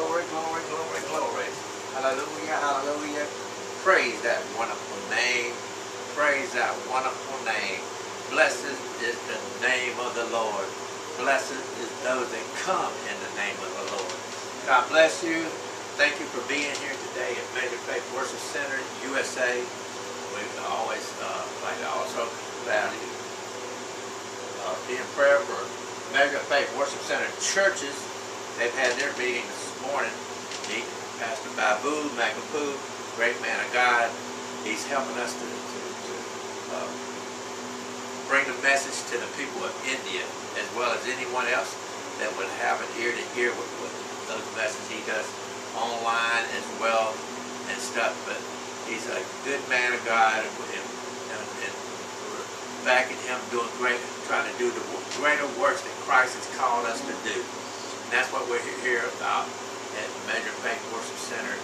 glory, glory, glory, glory. Hallelujah, hallelujah. Praise that wonderful name. Praise that wonderful name. Blessed is the name of the Lord. Blessed is those that come in the name of the Lord. God bless you. Thank you for being here today at Measure Faith Worship Center, USA. We always uh, like to also value uh, be in prayer for Measure Faith Worship Center churches. They've had their meeting this morning. He, Pastor Babu Magapu, great man of God, he's helping us to, to, to uh, bring the message to the people of India as well as anyone else that would have an ear to hear what, what those messages he does online as well and stuff. But he's a good man of God and, and, and we're backing him doing great, trying to do the greater works that Christ has called us to do. And that's what we're here about at the Measure Faith Worship Center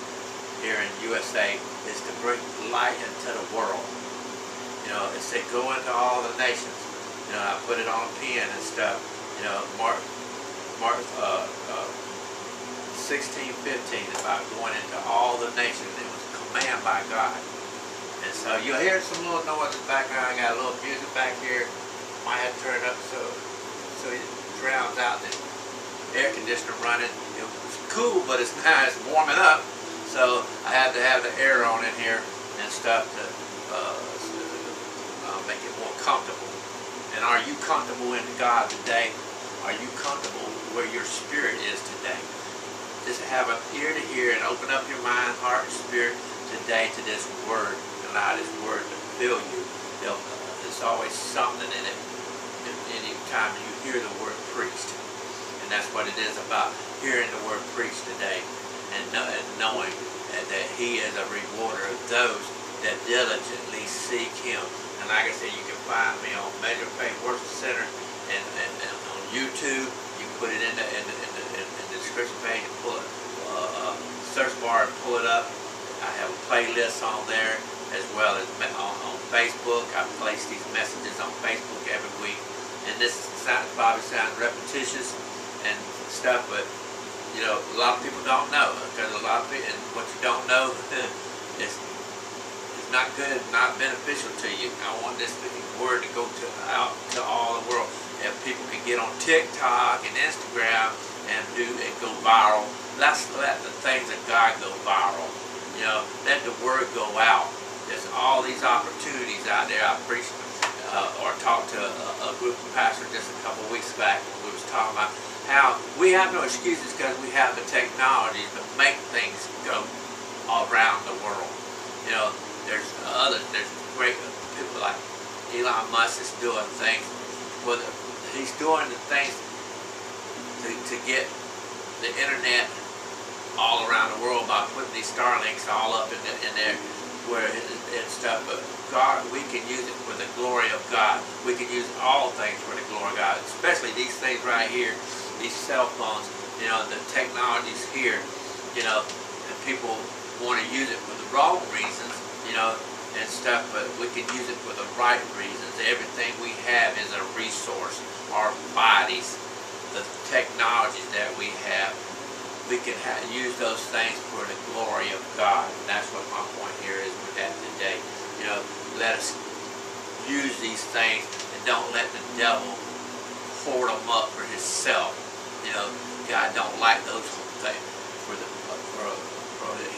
here in USA is to bring light into the world. You know, it's to go into all the nations. You know, I put it on pen and stuff. You know, Mark, Mark, uh, uh, 16, 15 about going into all the nations. It was a command by God. And so you'll hear some little noise in the background. I got a little music back here. Might have to turn it up so so it drowns out the air conditioner running. It was cool, but it's not. It's warming up. So I had to have the air on in here and stuff to uh, uh, make it more comfortable. And are you comfortable in God today? Are you comfortable where your spirit is today? Just have an ear to hear and open up your mind, heart, and spirit today to this word. Allow this word to fill you. Uh, there's always something in it any time you hear the word preached. And that's what it is about hearing the word preached today and, knowing that he is a rewarder of those that diligently seek him. And like I said, you can find me on Measure Faith Worship Center and, and, and on YouTube. You can put it in the, in the, in the, in the description page and pull it, uh, search bar and pull it up. I have a playlist on there as well as on, on Facebook. I place these messages on Facebook every week. And this sounds, probably sounds repetitious and stuff, but you know, a lot of people don't know because a lot of people, and what you don't know is it's not good, not beneficial to you. I want this word to go to out to all the world. If people can get on TikTok and Instagram and do and go viral, let's let the things of God go viral. You know, let the word go out. There's all these opportunities out there. I preached uh, or talked to a, a group of pastors just a couple of weeks back. Talking about how we have no excuses because we have the technology to make things go around the world. You know, there's other, there's great people like Elon Musk is doing things. Well, he's doing the things to, to get the internet all around the world by putting these Starlinks all up in, the, in there where and stuff. But God, we can use it for the glory of God. We can use all things for the glory of God, especially these things right here these cell phones, you know, the technologies here, you know, and people want to use it for the wrong reasons, you know, and stuff, but we can use it for the right reasons. Everything we have is a resource. Our bodies, the technologies that we have, we can use those things for the glory of God. And that's what my point here is with that today. You know, let us use these things and don't let the devil hoard them up for himself. You know, God don't like those things for the for, for the,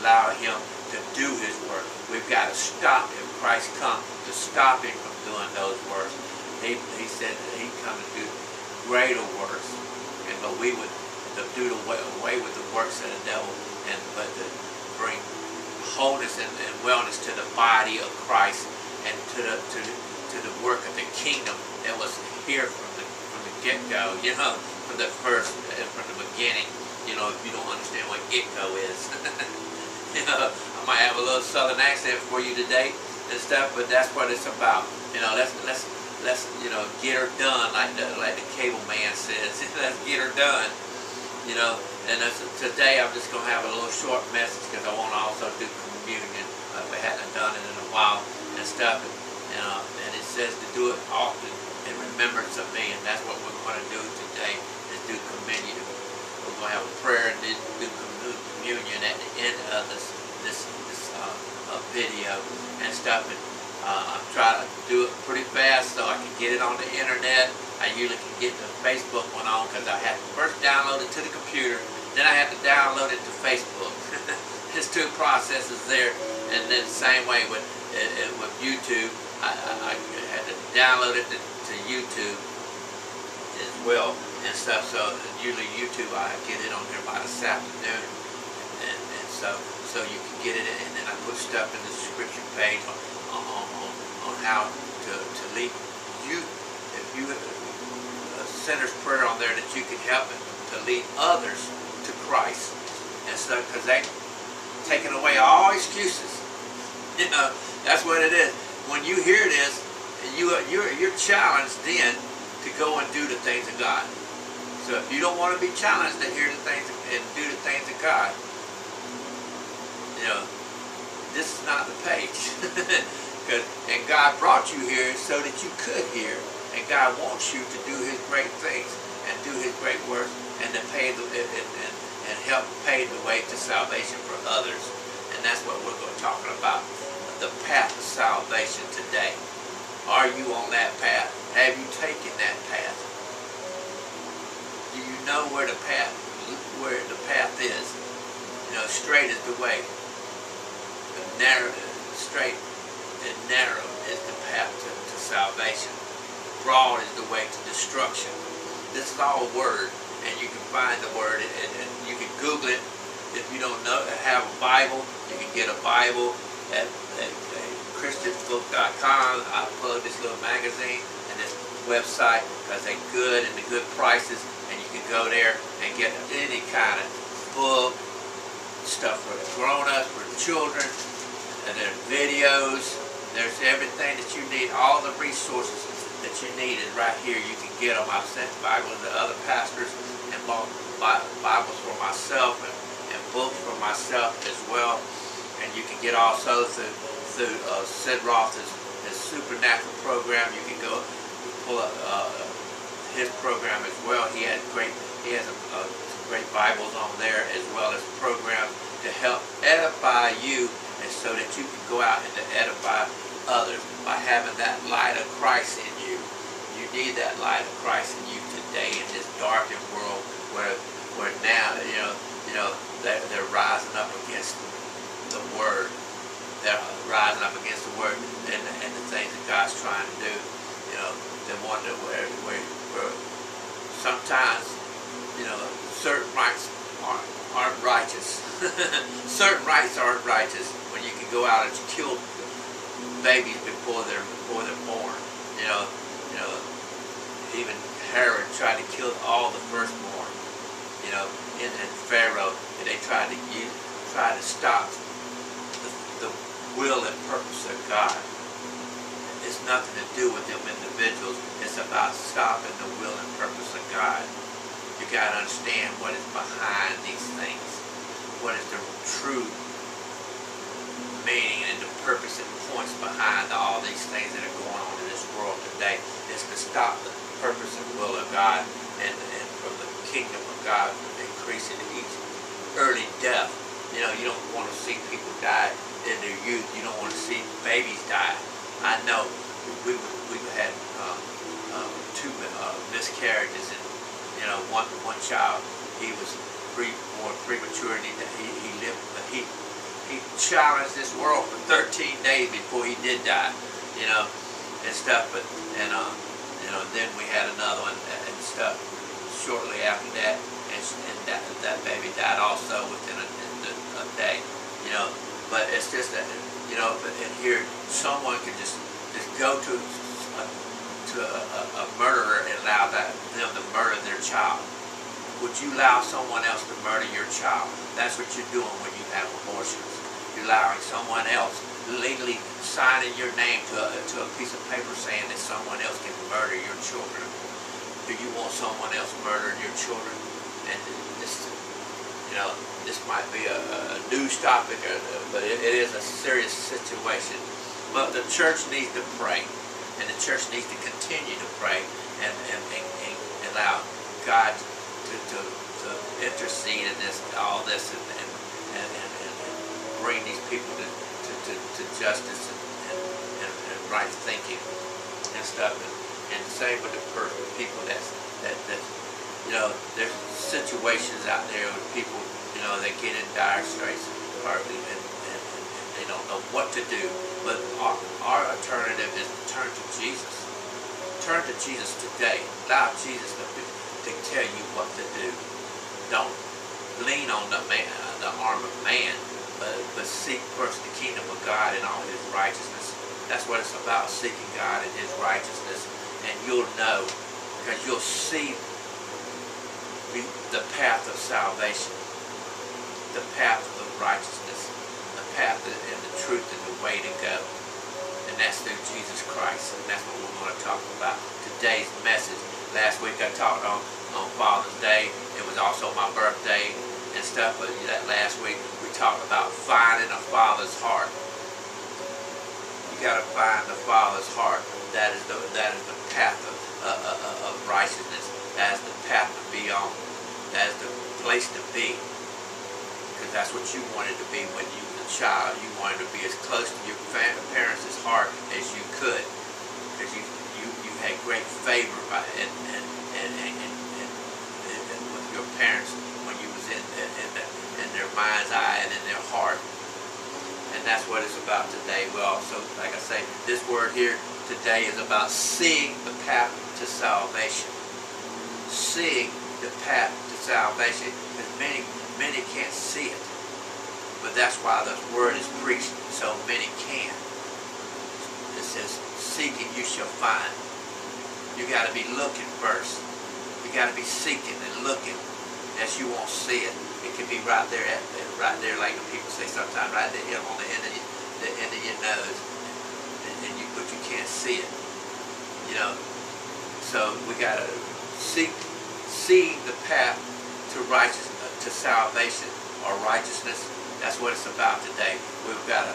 allow him to do his work. We've got to stop him. Christ come to stop him from doing those works. He, he said that he come to do greater works. And but we would do away, away with the works of the devil and but to bring wholeness and, and wellness to the body of Christ and to the to to the work of the kingdom that was here from the from the get-go, you know from the first, from the beginning, you know, if you don't understand what get-go is. you know, I might have a little southern accent for you today and stuff, but that's what it's about. You know, let's, let's, let's, you know, get her done, like the, like the cable man says. let's get her done. You know, and this, today I'm just going to have a little short message because I want to also do communion. Uh, we haven't done it in a while and stuff. And, uh, and it says to do it often in remembrance of me. And that's what we're going to do today is do communion. We're going to have a prayer and then do communion at the end of this, this, this uh, video and stuff. And, uh, I'm trying to do it pretty fast so I can get it on the internet. I usually can get the Facebook one on because I have to first download it to the computer then I have to download it to Facebook. There's two processes there, and then same way with uh, uh, with YouTube, I, I, I had to download it to, to YouTube as well and stuff. So usually YouTube, I get it on there by this afternoon, and, and so so you can get it, and then I put stuff in the description page on on, on, on how to, to lead you if you have a sinner's prayer on there that you can help it to lead others Christ and stuff because they taking away all excuses. You know, that's what it is. When you hear this, you you're you're challenged then to go and do the things of God. So if you don't want to be challenged to hear the things and do the things of God, you know, this is not the page. and God brought you here so that you could hear. And God wants you to do his great things and do his great work and to pay the and, and, and help pave the way to salvation for others. And that's what we're going to talk about. The path of salvation today. Are you on that path? Have you taken that path? Do you know where the path where the path is? You know, straight is the way. The narrow straight and narrow is the path to, to salvation. Broad is the way to destruction. This is all word, and you can find the word, you can Google it. If you don't know, have a Bible, you can get a Bible at, at, at ChristianBook.com. I plug this little magazine and this website because they're good and the good prices, and you can go there and get any kind of book, stuff for the grown-ups, for the children, and there's videos, there's everything that you need, all the resources that you need is right here. You can get them. I've sent Bibles to other pastors and bought Bibles for myself and, and books for myself as well. And you can get also through, through uh, Sid Roth's his supernatural program. You can go pull up uh, his program as well. He had great, he has a, a, great Bibles on there as well as programs to help edify you and so that you can go out and to edify others by having that light of Christ in you. You need that light of Christ in you today in this darkened world where where now you know you know they're, they're rising up against the word. They're rising up against the word and, and the things that God's trying to do. You know, they wonder where where, where sometimes you know certain rights aren't aren't righteous. certain rights aren't righteous when you can go out and kill babies before they're before they're born. You know, you know, even Herod tried to kill all the firstborn. You know, and, and Pharaoh, and they tried to try to stop the, the will and purpose of God. It's nothing to do with them individuals. It's about stopping the will and purpose of God. You got to understand what is behind these things. What is the true meaning and the purpose and points behind all these things that are going on in this world today is to stop the purpose and will of God and, and from the kingdom God increasing each early death. You know, you don't want to see people die in their youth. You don't want to see babies die. I know we, we've had um, um, two uh, miscarriages and, you know, one, one child, he was pre, born premature and he, he, he lived, he he challenged this world for 13 days before he did die, you know, and stuff. But and um, you know, then we had another one and stuff shortly after that, and, that that baby died also within a, a, day, you know. But it's just that you know, but and here someone could just just go to uh, a, to a, a murderer and allow that them to murder their child. Would you allow someone else to murder your child? That's what you're doing when you have abortions You're allowing someone else legally signing your name to a, to a piece of paper saying that someone else can murder your children. Do you want someone else murdering your children? And this, you know, this might be a, a news topic, but it, it is a serious situation. But the church needs to pray, and the church needs to continue to pray and, and, and, and allow God to, to, to intercede in this, all this, and, and, and, bring these people to, to, to, to justice and, and, and, and, right thinking and stuff. And, And the same with the people that's, that, that, you know, there's situations out there with people, you know, they get in dire straits partly and, and, and they don't know what to do. But our, our alternative is to turn to Jesus. Turn to Jesus today. Allow Jesus to, to tell you what to do. Don't lean on the man, the arm of man, but, but seek first the kingdom of God and all his righteousness. That's what it's about, seeking God and his righteousness. And you'll know, because you'll see the, path of salvation, the path of righteousness, the path and the truth and the way to go. And that's through Jesus Christ. And that's what we're going to talk about today's message. Last week I talked on, on Father's Day. It was also my birthday and stuff. But that last week we talked about finding a father's heart. You got to find the father's heart. That is the that is the path of, uh, uh, uh, of righteousness. That is the path to be on. Is the place to be. Because that's what you wanted to be when you were a child. You wanted to be as close to your parents' heart as you could. Because you, you, you had great favor by, and, and, and, and, with your parents when you was in, in, in, the, in their mind's eye and in their heart. And that's what it's about today. Well, so like I say, this word here today is about seeing the path to salvation. Seeing the path salvation. Because many, many can't see it. But that's why the word is preached so many can. It says, seeking you shall find. You got to be looking first. You got to be seeking and looking as you won't see it. It can be right there, at, right there, like the people say sometimes, right there on the end of your, the end of your nose, and, and you, but you can't see it. You know, so we got to seek, see the path to righteousness, uh, to salvation or righteousness. That's what it's about today. We've got to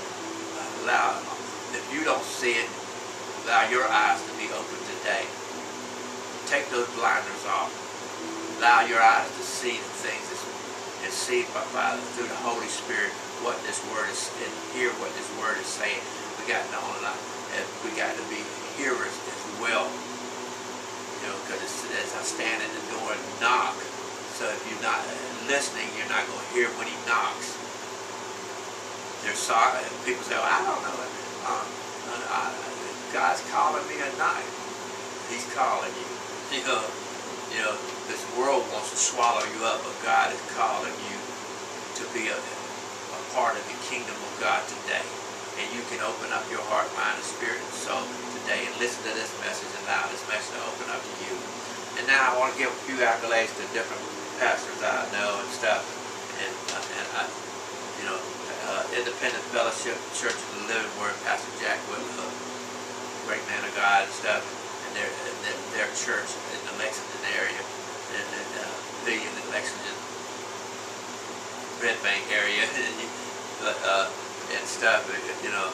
allow, if you don't see it, allow your eyes to be open today. Take those blinders off allow your eyes to see the things and see by, by through the Holy Spirit what this word is and hear what this word is saying. We got to only and we got to be hearers as well. You know, because as I stand at the door and knock, so if you're not listening, you're not going to hear when he knocks. There's sorry. People say, well, I don't know. Um, I, God's calling me at night. He's calling you. You know, you know, this world wants to swallow you up, but God is calling you to be a, a part of the kingdom of God today. And you can open up your heart, mind, and spirit and soul today and listen to this message and allow this message to open up to you. And now I want to give a few accolades to different pastors I know and stuff. And, uh, and I, you know, uh, Independent Fellowship Church of the Living Word, Pastor Jack Whitlow, great man of God and stuff and their, their, their church in the Lexington area, and, and uh, in the Lexington, Red Bank area, uh, and stuff, you know,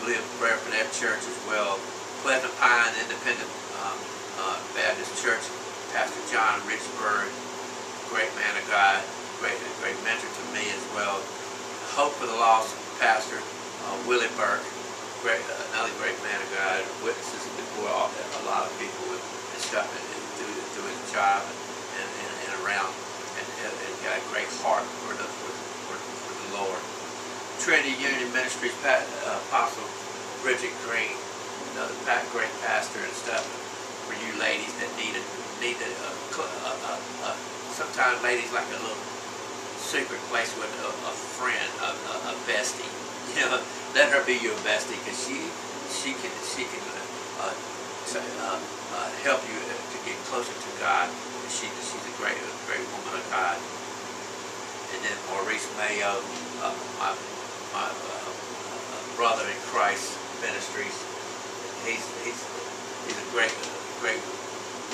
believe prayer for that church as well. Pleasant Pine Independent um, uh, Baptist Church, Pastor John Richburg, great man of God, great great mentor to me as well. Hope for the Lost Pastor uh, Willie Burke, great, another great man of God, witnesses before all, a lot of people and stuff and, and through, through his job and, and, and around and, and, and, got a great heart for the, for, for, for the Lord. Trinity Unity Ministries uh, Apostle Bridget Green, another great pastor and stuff for you ladies that need a, need a, a, a, a sometimes ladies like a little secret place with a, a friend, a, a, a bestie. You know, let her be your bestie because she she can she can uh, to, uh, uh, help you to get closer to God. She she's a great great woman of God. And then Maurice Mayo, uh, my my uh, brother in Christ Ministries. He's he's he's a great great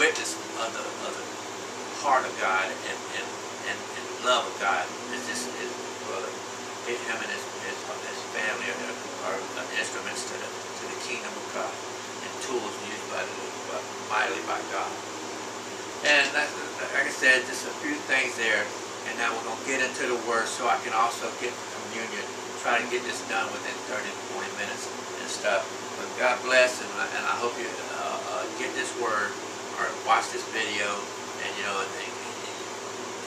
witness of the of the heart of God and and and, and love of God. It's just brother, him and his his, his family are, are instruments to the to the kingdom of God and tools used by the by, mightily by God. And like I said, just a few things there. And now we're going to get into the Word so I can also get communion. Try to get this done within 30 to 40 minutes and stuff. But God bless, and I, and I hope you uh, uh, get this word or watch this video and you know and, and, and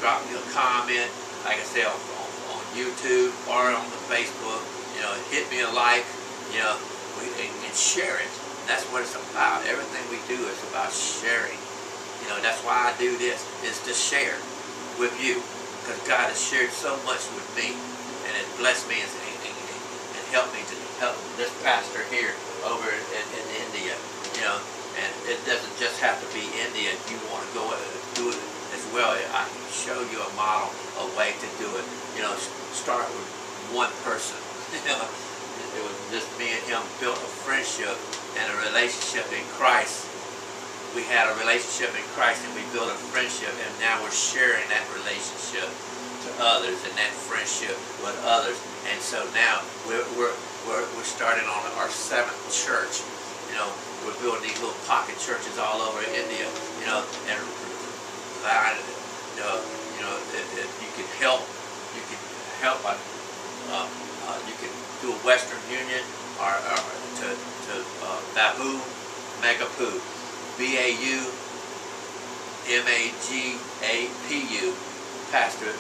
drop me a comment, like I said, on, on, on YouTube or on the Facebook, you know, hit me a like, you know, we, and, and share it. That's what it's about. Everything we do is about sharing. You know, that's why I do this, is to share with you. Because God has shared so much with me. And it blessed me and, and, and helped me to help this pastor here over in, in India. You know, and it doesn't just have to be India. If you want to go do it as well, I can show you a model, a way to do it. You know, start with one person. You know, it was just me and him built a friendship and a relationship in Christ. We had a relationship in Christ and we built a friendship and now we're sharing that relationship to others and that friendship with others. And so now we're, we're, we're, we're starting on our seventh church. You know, we're building these little pocket churches all over India, you know, and you know, you know, if, if you can help, you can help uh, uh, you can do a Western Union or, or to, to uh, Babu Magapu, B-A-U M-A-G-A-P-U, Pastor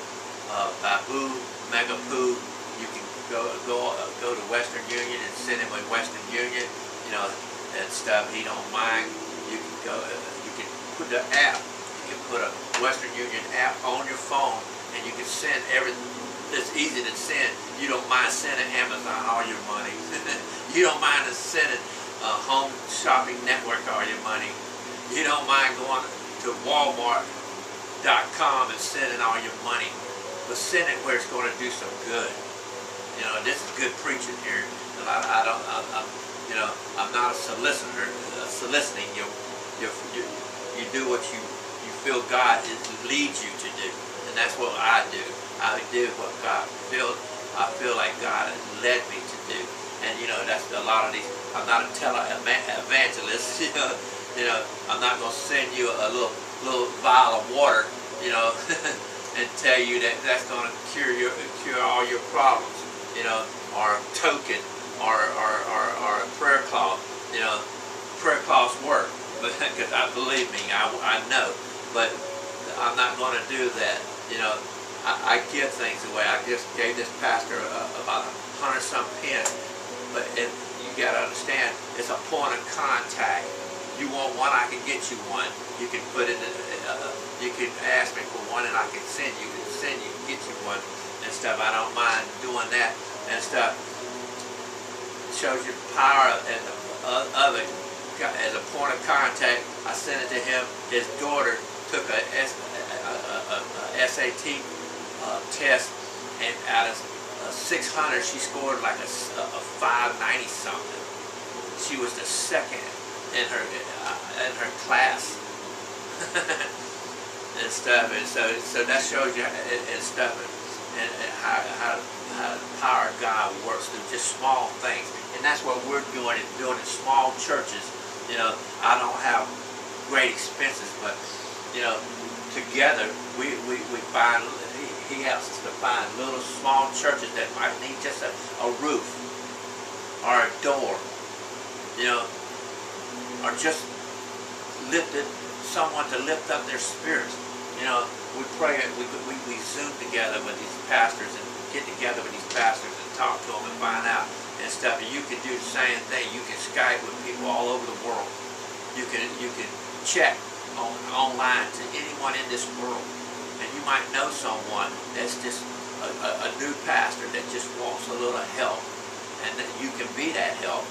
uh, Babu Magapu. You can go go uh, go to Western Union and send him a Western Union, you know, and stuff. He don't mind. You can go. Uh, you can put the app. You can put a Western Union app on your phone, and you can send everything. It's easy to send. You don't Amazon all your money. you don't mind sending uh, Home Shopping Network all your money. You don't mind going to Walmart.com and sending all your money. But send it where it's going to do some good. You know, this is good preaching here. I, I don't, I, I, you know, I'm not a solicitor, uh, soliciting you. You, you. you do what you, you feel God leads you to do. And that's what I do. I do what God feels, I feel like God has led me to do. And, you know, that's a lot of these, I'm not a tele-evangelist, you know, you know, I'm not going to send you a little, little vial of water, you know, and tell you that that's going to cure your, cure all your problems, you know, or a token, or, or, or, or a prayer cloth, you know, prayer cloths work, but because I believe me, I, I know, but I'm not going to do that, you know, I, I give things away. I just gave this pastor uh, about a hundred some pence, but it, you got to understand, it's a point of contact. You want one, I can get you one. You can put in, uh, you can ask me for one, and I can send you, send you, get you one and stuff. I don't mind doing that and stuff. shows you the power of, uh, of it as a point of contact. I sent it to him. His daughter took a SAT uh, test, and out of uh, 600, she scored like a, a 590 something. She was the second in her uh, in her class and stuff. And so, so that shows you and, and stuff and, and how, how how the power of God works through just small things. And that's what we're doing, doing in small churches. You know, I don't have great expenses, but, you know, together we, we, we find he helps us to find little small churches that might need just a, a roof or a door, you know, or just lifted someone to lift up their spirits. You know, we pray, we, we, we Zoom together with these pastors and get together with these pastors and talk to them and find out and stuff. And you can do the same thing. You can Skype with people all over the world. You can you can check on, online to anyone in this world might know someone that's just a, a, a, new pastor that just wants a little help and that you can be that help.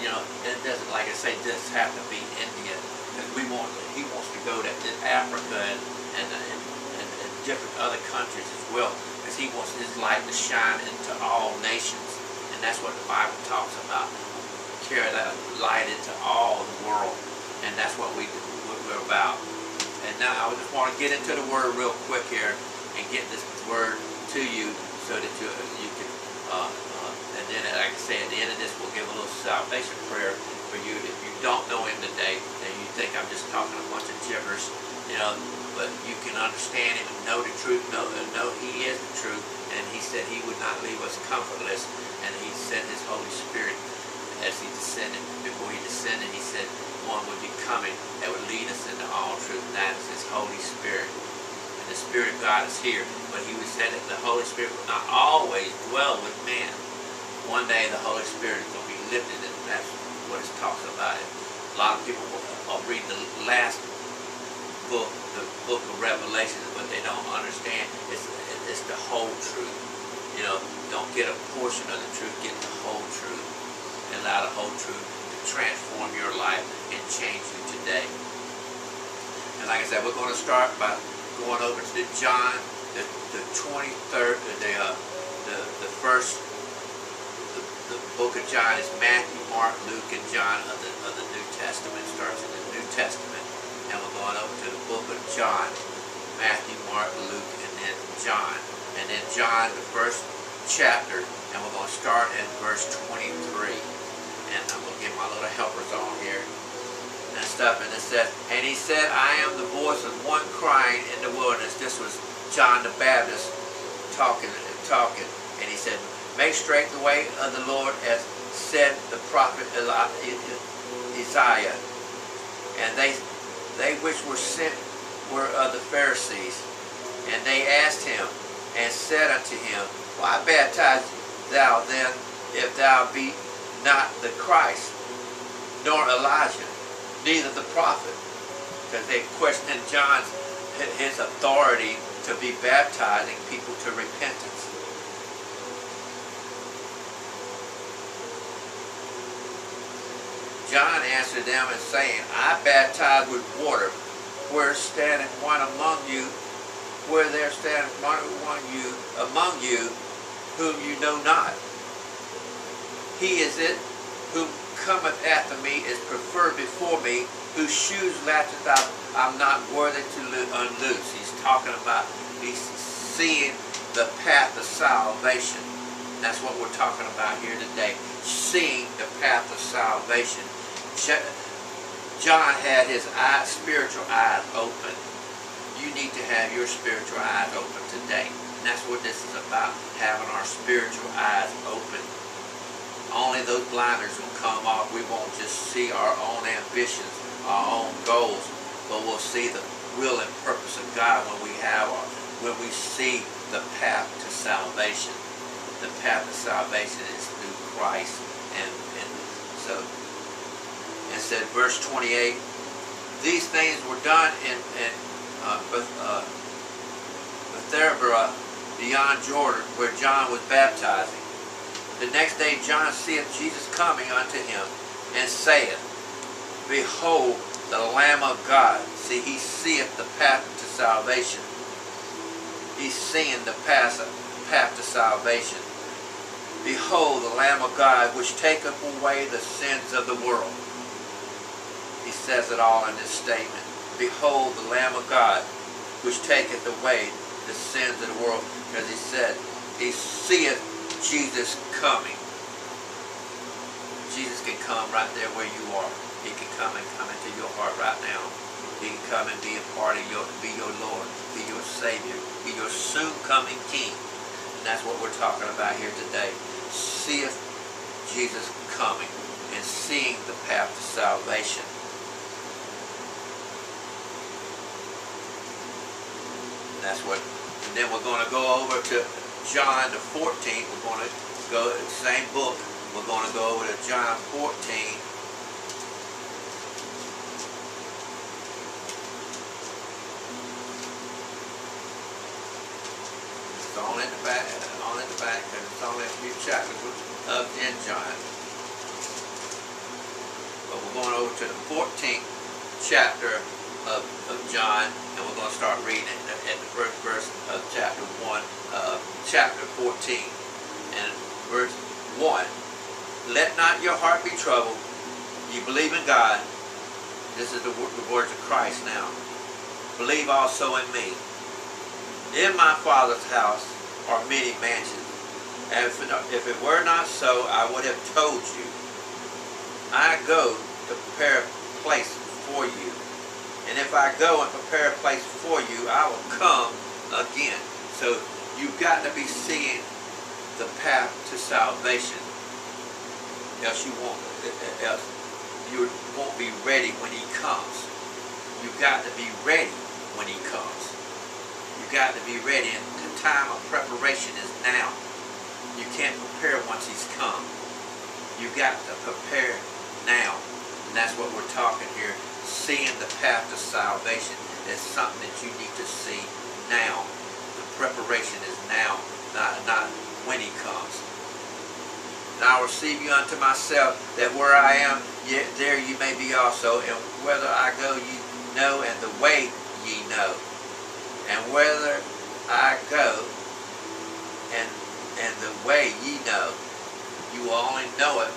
You know, it doesn't, like I say, just have to be India. Because we want, he wants to go to Africa and, and, and, and, and different other countries as well. Because he wants his light to shine into all nations. And that's what the Bible talks about. Carry that light into all the world. And that's what we, what we're about. And now I just want to get into the word real quick here and get this word to you so that you, you can, uh, uh, and then like I say, at the end of this, we'll give a little salvation prayer for you. If you don't know him today, and you think I'm just talking a bunch of gibberish, you know, but you can understand him and know the truth, know, know he is the truth, and he said he would not leave us comfortless, and he sent his Holy Spirit as he descended, before he descended, he said, one would be coming that would lead us into all truth, and that is His Holy Spirit. And the Spirit of God is here, but He was said that the Holy Spirit will not always dwell with man. One day the Holy Spirit is going to be lifted, and that's what it talks about. It. A lot of people will read the last book, the book of Revelation, but they don't understand it's, it's the whole truth. You know, don't get a portion of the truth, get the whole truth. And allow the whole truth to transform your life and change you today. And like I said, we're going to start by going over to John, the, the 23rd, the, uh, the, the first, the, the book of John is Matthew, Mark, Luke, and John of the, of the New Testament. It starts in the New Testament. And we're going over to the book of John, Matthew, Mark, Luke, and then John. And then John, the first chapter, and we're going to start at verse 23. And I'm going to get my little helpers on here and stuff. And it says, And he said, I am the voice of one crying in the wilderness. This was John the Baptist talking and talking. And he said, Make straight the way of the Lord as said the prophet Isaiah. And they, they which were sent were of the Pharisees. And they asked him and said unto him, Why baptize thou then if thou be not the Christ, nor Elijah, neither the prophet? Because they questioned John's his authority to be baptizing people to repentance. John answered them and saying, I baptize with water, where standeth one among you, where there standeth one you, among you, whom you know not. He is it whom cometh after me is preferred before me, whose shoes latcheth I, I'm not worthy to unloose. He's talking about, he's seeing the path of salvation. That's what we're talking about here today. Seeing the path of salvation. John had his eyes, spiritual eyes open. You need to have your spiritual eyes open today. And that's what this is about, having our spiritual eyes open. Only those blinders will come off. We won't just see our own ambitions, our own goals, but we'll see the will and purpose of God when we have our, when we see the path to salvation. The path to salvation is through Christ. And, and so and said, verse 28, these things were done in, in uh, uh, Bethabara beyond Jordan, where John was baptizing. The next day John seeth Jesus coming unto him, and saith, Behold, the Lamb of God. See, he seeth the path to salvation. He's seeing the path, path to salvation. Behold, the Lamb of God, which taketh away the sins of the world he says it all in this statement. Behold the Lamb of God, which taketh away the sins of the world. Because he said, he seeth Jesus coming. Jesus can come right there where you are. He can come and come into your heart right now. He can come and be a part of your, be your Lord, be your Savior, be your soon coming King. And that's what we're talking about here today. Seeth Jesus coming and seeing the path to salvation. that's what, and then we're going to go over to John the 14th. We're going to go, to the same book, we're going to go over to John 14. It's all in the back, all in the back, and it's only a few chapters of in John. But we're going over to the 14th chapter of, of John, and we're going to start reading it at the first verse of chapter 1, uh, chapter 14, and verse 1. Let not your heart be troubled. You believe in God. This is the, the words of Christ now. Believe also in me. In my Father's house are many mansions. And if it, if it were not so, I would have told you. I go to prepare a place for you. And if I go and prepare a place for you, I will come again. So you've got to be seeing the path to salvation. Else you won't, else you won't be ready when he comes. You've got to be ready when he comes. You've got to be ready, and the time of preparation is now. You can't prepare once he's come. You've got to prepare now. And that's what we're talking here. Seeing the path to salvation is something that you need to see now. The preparation is now, not, not when he comes. And I will receive you unto myself, that where I am, yet there you may be also, and whether I go you know, and the way ye know. And whether I go, and and the way ye know, you will only know it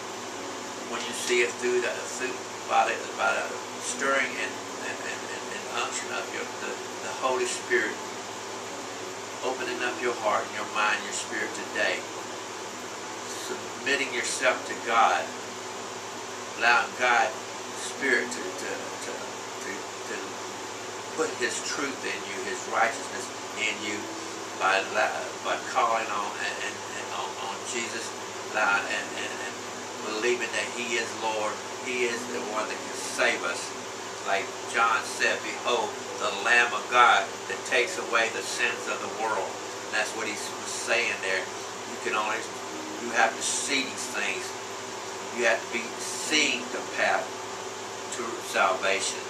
when you see it through the through by the, by the stirring and, and, and, and unction of your the, the Holy Spirit opening up your heart, and your mind, your spirit today submitting yourself to God, allowing God's Spirit to, to, to, to, to put His truth in you, His righteousness in you, by, by calling on and, and, on, on, Jesus and, and, and believing that He is Lord. He is the one that can save us. Like John said, behold, the Lamb of God that takes away the sins of the world. That's what he was saying there. You can only you have to see these things. You have to be seeing the path to salvation.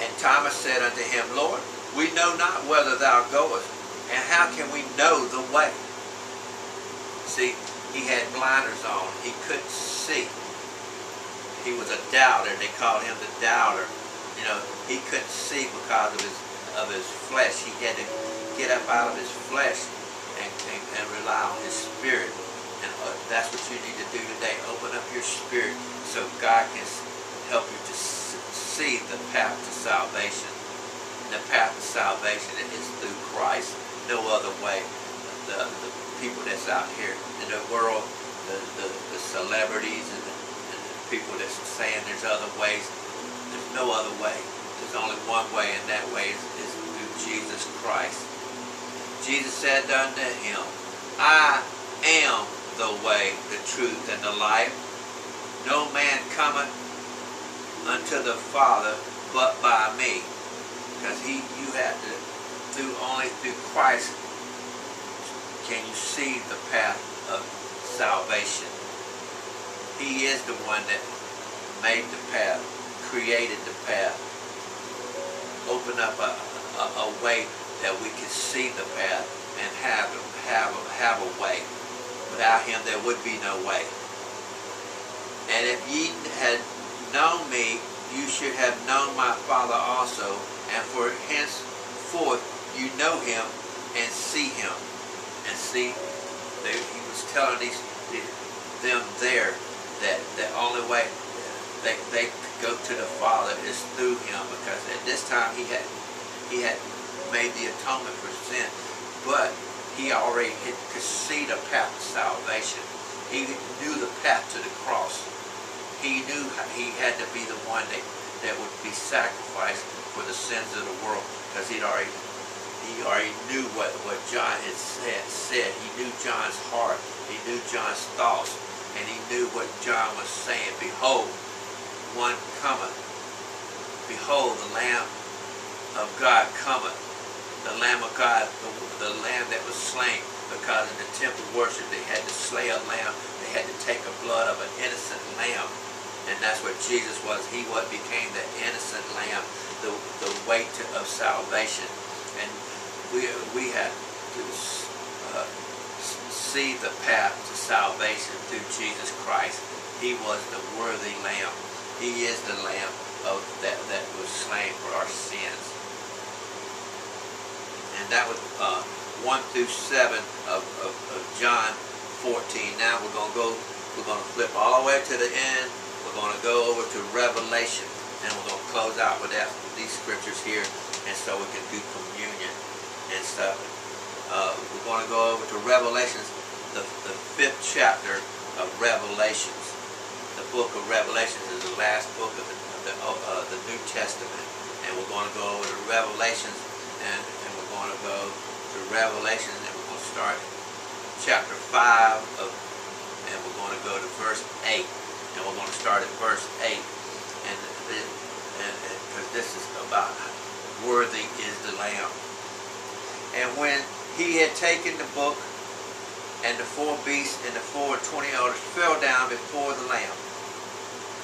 And Thomas said unto him, Lord, we know not whither thou goest, and how can we know the way? See, he had blinders on. He couldn't see. He was a doubter. They called him the doubter. You know, he couldn't see because of his of his flesh. He had to get up out of his flesh and, rely on His Spirit. And uh, that's what you need to do today. Open up your spirit so God can help you to see the path to salvation. The path to salvation is through Christ. No other way. The, the people that's out here in the world, the, the, the celebrities and the, and the people that's saying there's other ways, there's no other way. There's only one way, and that way is, is through Jesus Christ. Jesus said unto him, I am the way, the truth, and the life. No man cometh unto the Father but by me. Because he you have to through only through Christ can you see the path of salvation. He is the one that made the path, created the path, opened up a, a, a way that we can see the path and have have have a way. Without him there would be no way. And if ye had known me, you should have known my Father also, and for henceforth you know him and see him. And see, they, he was telling these them there that the only way they, they could go to the Father is through him because at this time he had he had made the atonement for sin, but he already could see the path of salvation. He knew the path to the cross. He knew he had to be the one that, that would be sacrificed for the sins of the world because he'd already he already knew what, what John had said, said. He knew John's heart. He knew John's thoughts. And he knew what John was saying. Behold, one cometh. Behold, the Lamb of God cometh the Lamb of God, the, the lamb that was slain, because in the temple worship they had to slay a lamb. They had to take the blood of an innocent lamb. And that's what Jesus was. He what became the innocent lamb, the, the weight of salvation. And we, we have to uh, see the path to salvation through Jesus Christ. He was the worthy lamb. He is the lamb of that, that was slain for our sins and that was uh, 1 through 7 of, of, of, John 14. Now we're going to go, we're going to flip all the way to the end. We're going to go over to Revelation, and we're going to close out with that, these scriptures here, and so we can do communion and stuff. Uh, we're going to go over to Revelations, the, the fifth chapter of Revelations. The book of Revelations is the last book of the, of the, uh, the New Testament, and we're going to go over to Revelations and go to Revelation and we're going to start chapter 5 of and we're going to go to verse 8. And we're going to start at verse 8. And because this is about worthy is the Lamb. And when he had taken the book, and the four beasts and the four and twenty elders fell down before the Lamb,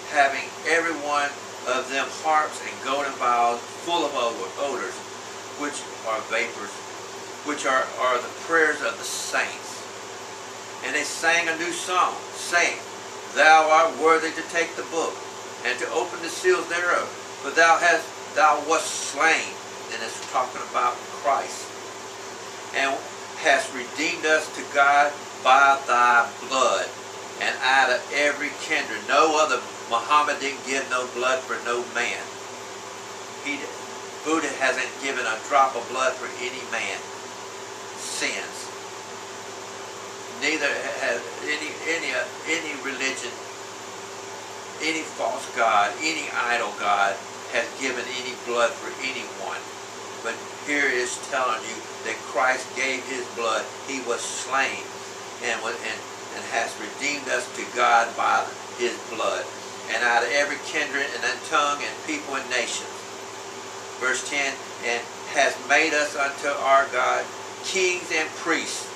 having every one of them harps and golden vials full of odors, which are vapors, which are, are the prayers of the saints. And they sang a new song, saying, Thou art worthy to take the book, and to open the seals thereof, for thou hast thou wast slain. And it's talking about Christ. And hast redeemed us to God by thy blood, and out of every kindred. No other Muhammad didn't give no blood for no man. He, Buddha hasn't given a drop of blood for any man sins. Neither has any any any religion, any false god, any idol god has given any blood for anyone. But here is telling you that Christ gave his blood. He was slain and was and, and has redeemed us to God by his blood and out of every kindred and tongue and people and nation. Verse 10, and has made us unto our God kings and priests,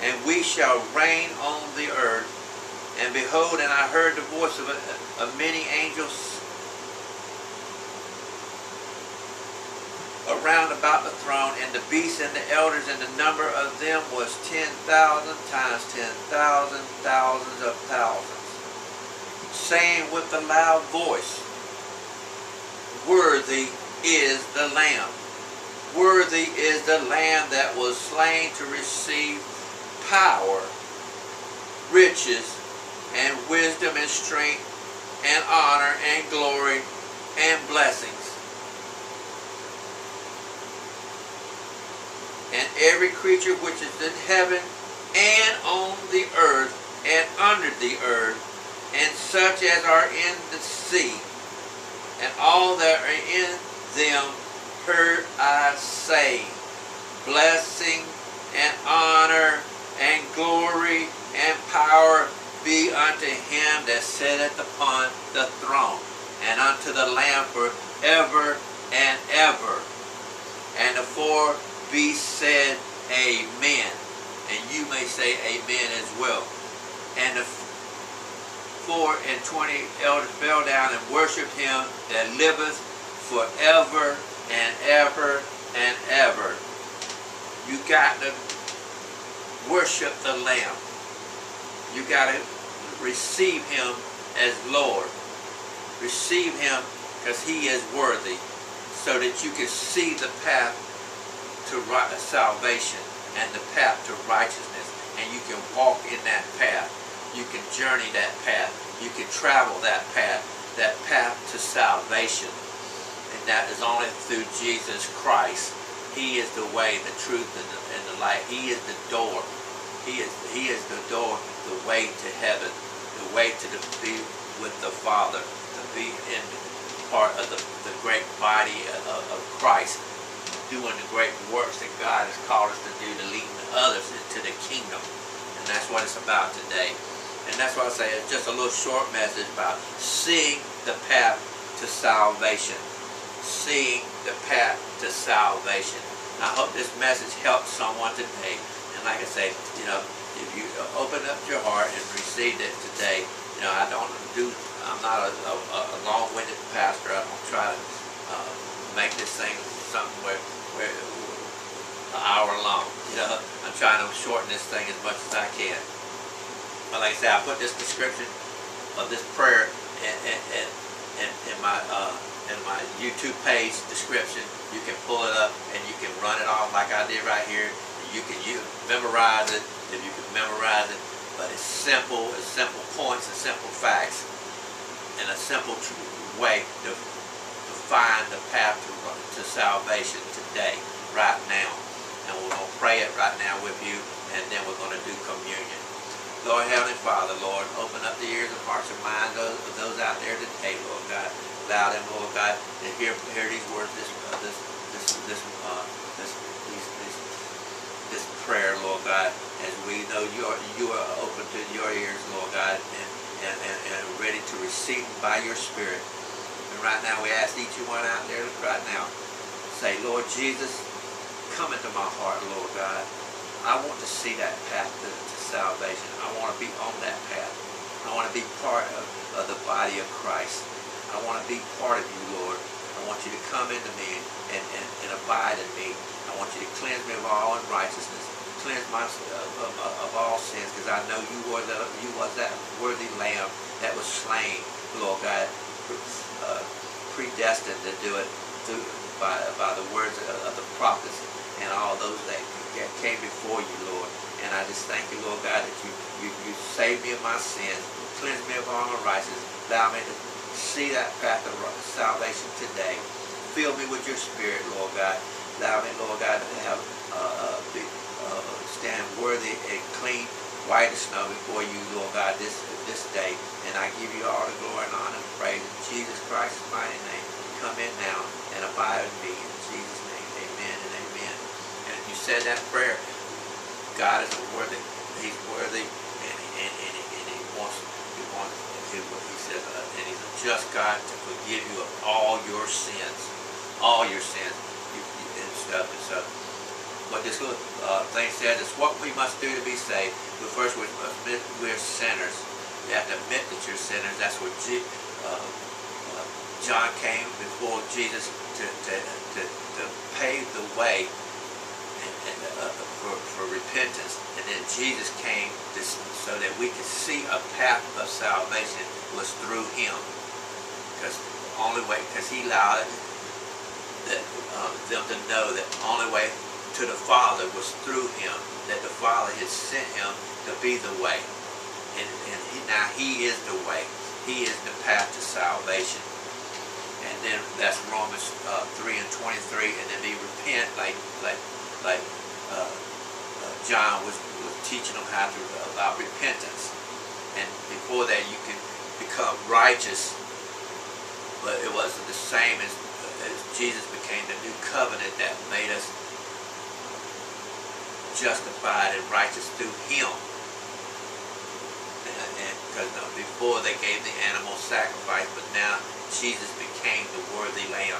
and we shall reign on the earth. And behold, and I heard the voice of, a, of many angels around about the throne, and the beasts and the elders, and the number of them was ten thousand times ten thousand thousands of thousands saying with a loud voice, Worthy is the Lamb. Worthy is the Lamb that was slain to receive power, riches, and wisdom and strength, and honor and glory and blessings. And every creature which is in heaven and on the earth and under the earth and such as are in the sea, and all that are in them heard I say, blessing and honor and glory and power be unto him that sitteth upon the throne, and unto the Lamb forever and ever. And the four beasts said, Amen. And you may say amen as well. And the four and twenty elders fell down and worshipped him that liveth forever and ever and ever. You got to worship the Lamb. You got to receive him as Lord. Receive him because he is worthy so that you can see the path to salvation and the path to righteousness and you can walk in that path you can journey that path. You can travel that path, that path to salvation. And that is only through Jesus Christ. He is the way, the truth, and the, and the light. He is the door. He is, he is the door, the way to heaven, the way to the, be with the Father, to be in part of the, the great body of, of Christ, doing the great works that God has called us to do, to lead others into the kingdom. And that's what it's about today. And that's why I say it's just a little short message about seeing the path to salvation. Seeing the path to salvation. I hope this message helps someone today. And like I say, you know, if you open up your heart and receive it today, you know, I don't do, I'm not a, a, a long-winded pastor. I don't try to uh, make this thing something where, where an hour long. You know, I'm trying to shorten this thing as much as I can. But like I said, I put this description of this prayer in, in, in, in my uh, in my YouTube page description. You can pull it up and you can run it off like I did right here. You can you memorize it if you can memorize it. But it's simple. It's simple points and simple facts in a simple way to, to find the path to, to salvation today, right now. And we're going to pray it right now with you, and then we're going to do communion. Lord Heavenly Father, Lord, open up the ears and hearts and minds of those out there today, Lord God. Allow them, Lord God, to hear, hear these words, this, uh, this, this, this, uh, this, these, this, this prayer, Lord God, as we know you are, you are open to your ears, Lord God, and, and, and, and ready to receive by your Spirit. And right now, we ask each one out there right now, say, Lord Jesus, come into my heart, Lord God. I want to see that path to, to salvation. I want to be on that path. I want to be part of, of the body of Christ. I want to be part of you, Lord. I want you to come into me and, and, and abide in me. I want you to cleanse me of all unrighteousness. Cleanse my of, of, of all sins, because I know you were the you was that worthy lamb that was slain, Lord God, uh, predestined to do it through, by by the words of, of the prophets and all those that came before you, Lord. And I just thank you, Lord God, that you you, you saved me of my sins, cleanse me of all unrighteousness, allow me to see that path of salvation today. Fill me with your spirit, Lord God. Allow me, Lord God, to have uh, be, uh, stand worthy and clean, white as snow before you, Lord God, this this day. And I give you all the glory and honor and praise in Jesus Christ's mighty name. Come in now and abide in me. In Jesus' name, amen and amen. And if you said that prayer, God is worthy. He's worthy and, and, and, and he wants, he wants, he, uh, and he's a just God to forgive you of all your sins. All your sins. You, you, and stuff. And so, what this little uh, thing says is what we must do to be saved. But first, we must admit we're sinners. You have to admit that you're sinners. That's what G, uh, uh, John came before Jesus to, to, to, to pave the way and, and, uh, for, for repentance. And then Jesus came to, we could see a path of salvation was through him. Because only way, because he allowed that, uh, them to know that the only way to the Father was through him, that the Father had sent him to be the way. And, and he, now he is the way. He is the path to salvation. And then that's Romans uh, 3 and 23. And then they repent like like like uh, uh, John was, was teaching them how to about repentance. And before that, you can become righteous, but it wasn't the same as, as Jesus became the new covenant that made us justified and righteous through him. Because before they gave the animal sacrifice, but now Jesus became the worthy lamb.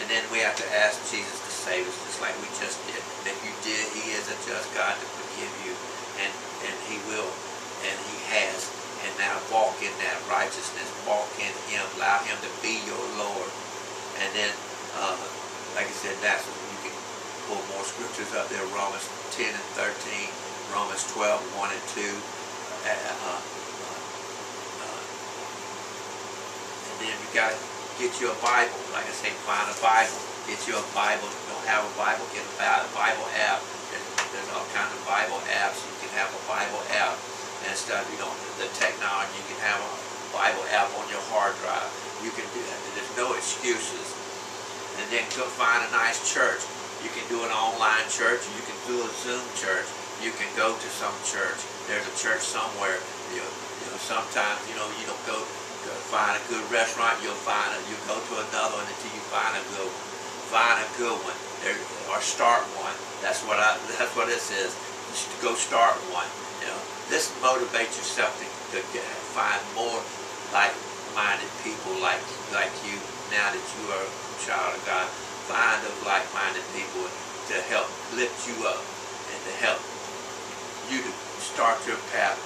And then we have to ask Jesus to save us, just like we just did. And if you did, he is a just God to you, and and he will, and he has. And now walk in that righteousness, walk in him, allow him to be your Lord. And then, uh, like I said, that's when you can pull more scriptures up there, Romans 10 and 13, Romans 12, 1 and 2. Uh, uh, uh, uh, and then you got to get you a Bible. Like I say, find a Bible. Get you a Bible. If you don't have a Bible, get a Bible app. There's, all kinds of Bible apps. You can have a Bible app and stuff. You know, the technology, you can have a Bible app on your hard drive. You can do that. There's no excuses. And then go find a nice church you can do an online church. You can do a Zoom church. You can go to some church. There's a church somewhere. You know, you know sometimes you know you don't go, go find a good restaurant. You'll find it. You go to another one until you find a good one. Find a good one. Or start one. That's what I. That's what this is. Just go start one. You know, this motivates yourself to, to find more like-minded people like like you. Now that you are a child of God find of like-minded people to help lift you up and to help you to start your path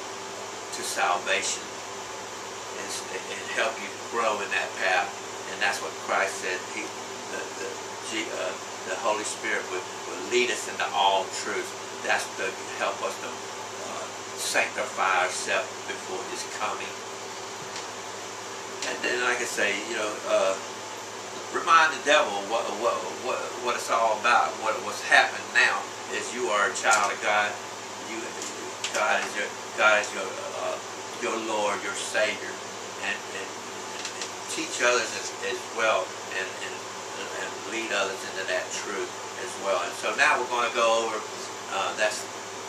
to salvation and, and help you grow in that path. And that's what Christ said. He, the, the, uh, the Holy Spirit would, would lead us into all truth. That's to help us to uh, sanctify ourselves before His coming. And then, like I say, you know, uh, remind the devil what, what, what, what it's all about, what, what's happening now is you are a child of God. You, God is your, God is your, uh, your Lord, your Savior, and, and, and teach others as, as well, and, and lead others into that truth as well. And so now we're going to go over. Uh, that's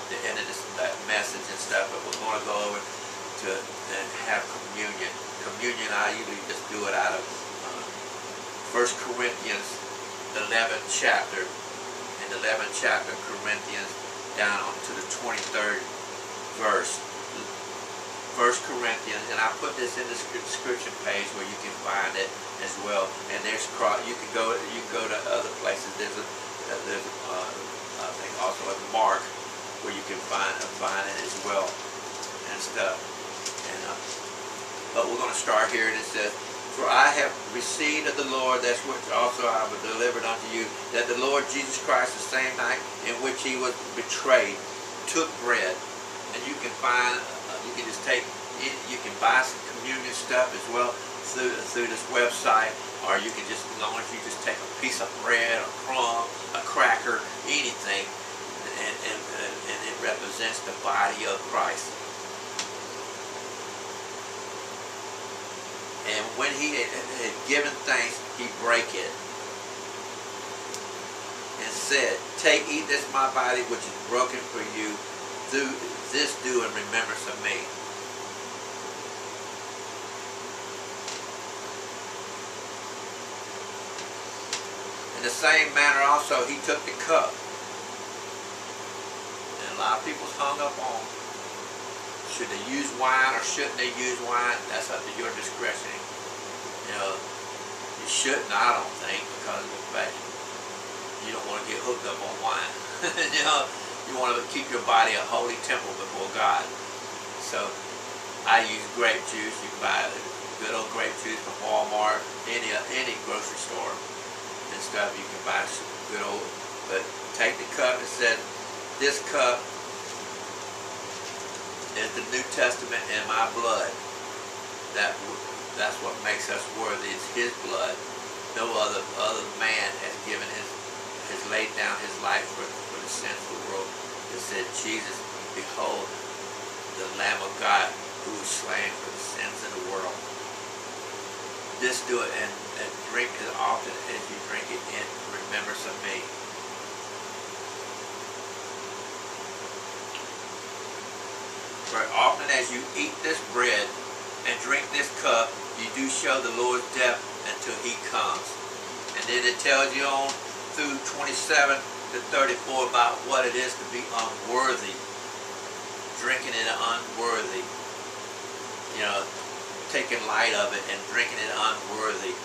the end of this message and stuff, but we're going to go over to and have communion. Communion, I usually just do it out of 1 Corinthians, the 11th chapter, and the 11th chapter, Corinthians, down to the 23rd verse. First Corinthians, and I put this in the description page where you can find it as well. And there's you can go you can go to other places. There's a there's uh, I think also a Mark where you can find find it as well and stuff. And uh, but we're going to start here, and it says. For I have received of the Lord that which also I have delivered unto you, that the Lord Jesus Christ, the same night in which he was betrayed, took bread. And you can find, uh, you can just take, you can buy some communion stuff as well through, through this website, or you can just, as long as you just take a piece of bread, a crumb, a cracker, anything, and, and, and it represents the body of Christ. And when he had, had given thanks, he brake it and said, Take, eat this my body, which is broken for you. Do this do in remembrance of me. In the same manner also, he took the cup. And a lot of people's hung up on should they use wine or shouldn't they use wine? That's up to your discretion. You know, you shouldn't, I don't think, because of the fact you don't want to get hooked up on wine. you know, you want to keep your body a holy temple before God. So I use grape juice. You can buy good old grape juice from Walmart, any any grocery store and stuff. You can buy good old, but take the cup and said, this cup is the New Testament in my blood. That that's what makes us worthy. It's His blood. No other other man has given his has laid down his life for, the world. It said, Jesus, behold, the Lamb of God who was slain for the sins of the world. This do it and, and drink as often as you drink it in remembrance of me. For often as you eat this bread and drink this cup, you do show the Lord's death until he comes. And then it tells you on through 27 to 34 about what it is to be unworthy. Drinking it unworthy. You know, taking light of it and drinking it unworthy.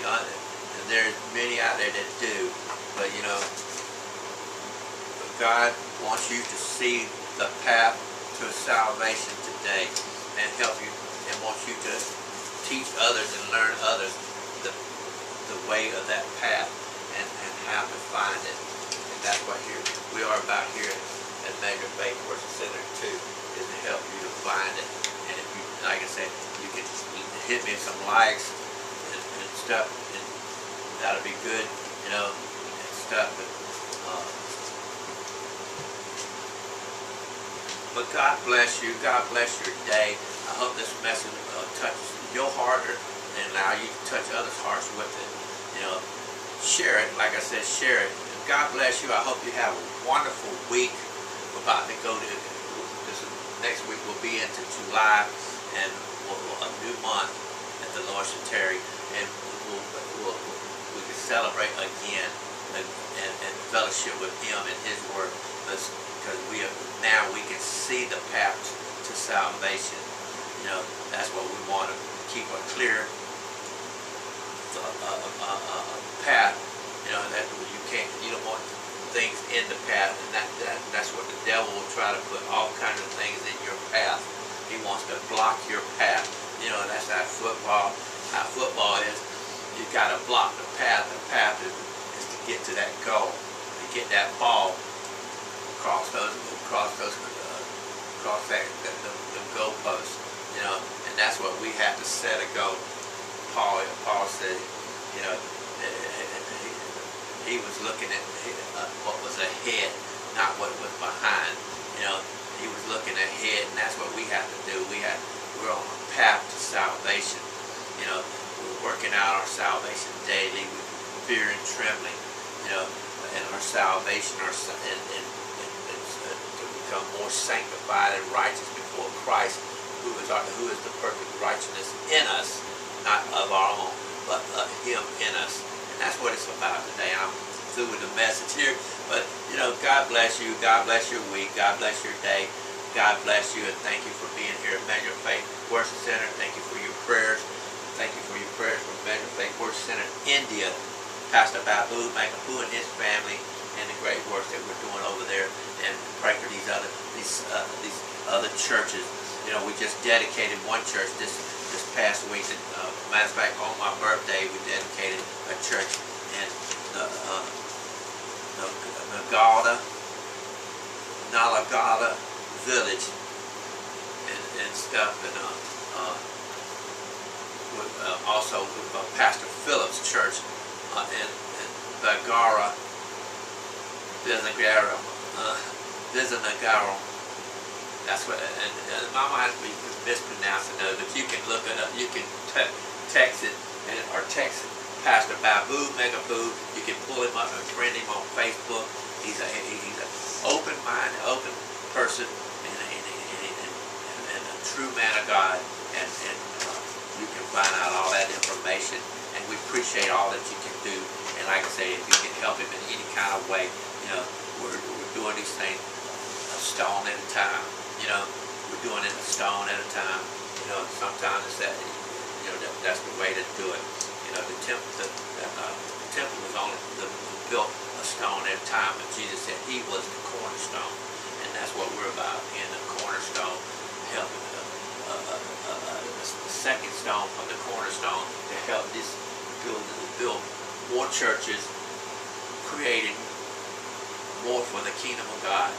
You know, and there's many out there that do. But you know, God wants you to see the path to salvation today and help you and wants you to teach others and learn others the, the way of that path and, and how to find it. That's what here we are about here at Measure Faith Worship Center too, is to help you to find it. And if you, like I said, you can hit me some likes and, and stuff, and that'll be good, you know, and stuff. But, uh, But God bless you. God bless your day. I hope this message uh, touches your heart and allow you to touch others' hearts with it. You know, share it. Like I said, share it. God bless you. I hope you have a wonderful week. We're about to go to this next week. We'll be into July and we'll, a new month at the Lord Tarry, and we'll, we'll, we can celebrate again and, and, and fellowship with Him and His Word because we have, now we can see the path to salvation. You know, that's what we want to keep a clear uh, uh, uh, path. You know, that can't, you don't want things in the path, and that, that that's what the devil will try to put all kinds of things in your path. He wants to block your path. You know, that's how football, how football is. You got to block the path. The path is, is to get to that goal, to get that ball across those, across those, uh, cross that, the, the, the you know, and that's what we have to set a goal. Paul, Paul said, you know, he was looking at uh, what was ahead, not what was behind. You know, he was looking ahead, and that's what we have to do. We have, we're on a path to salvation. You know, we're working out our salvation daily with fear and trembling. You know, and our salvation, our and, and become more sanctified and righteous before Christ, who is, our, who is the perfect righteousness in us, not of our own, but of Him in us. That's what it's about today. I'm through with the message here. But, you know, God bless you. God bless your week. God bless your day. God bless you and thank you for being here at Measure Faith Worship Center. Thank you for your prayers. Thank you for your prayers for Measure Faith Worship Center India. Pastor Babu Magapu and his family and the great work that we're doing over there and pray for these other these uh, these other churches. You know, we just dedicated one church this this past week. Uh, matter of fact, on my birthday, we dedicated a church in the uh, Nagada, Nalagada village and, and stuff, and uh, uh, with, uh, also with, uh, Pastor Phillips Church uh, in, in Bagara, Vizianagaram, uh. That's what, and, and my might be mispronouncing it, but you can look it up. You can te- text it and or text Pastor Babu Magapu. You can pull him up and friend him on Facebook. He's a he's an open minded, open person, and, a- and, and, and a true man of God. And, and uh, you can find out all that information. And we appreciate all that you can do. And like I say, if you can help him in any kind of way, you know, we're, we're doing these things a stone at a time. You know, we're doing it a stone at a time. You know, sometimes it's that, you know, that, that's the way to do it. You know, the temple, the, the, uh, the temple was only the, built a stone at a time, but Jesus said he was the cornerstone, and that's what we're about, being the cornerstone, helping the, uh, uh, uh, uh, the second stone from the cornerstone to help this build, build more churches, creating more for the kingdom of God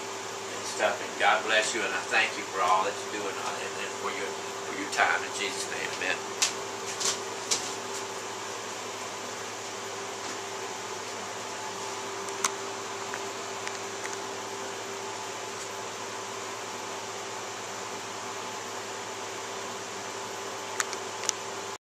stuff. And God bless you, and I thank you for all that you're doing uh, and, and for your for your time in Jesus' name. Amen.